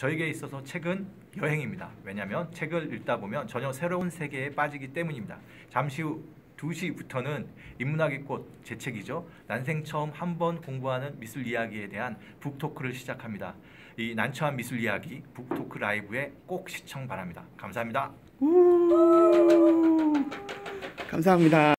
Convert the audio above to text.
저에게 있어서 책은 여행입니다. 왜냐하면 책을 읽다 보면 전혀 새로운 세계에 빠지기 때문입니다. 잠시 후 2시부터는 인문학의 꽃 제 책이죠. 난생 처음 한 번 공부하는 미술 이야기에 대한 북토크를 시작합니다. 이 난처한 미술 이야기 북토크 라이브에 꼭 시청 바랍니다. 감사합니다. 감사합니다.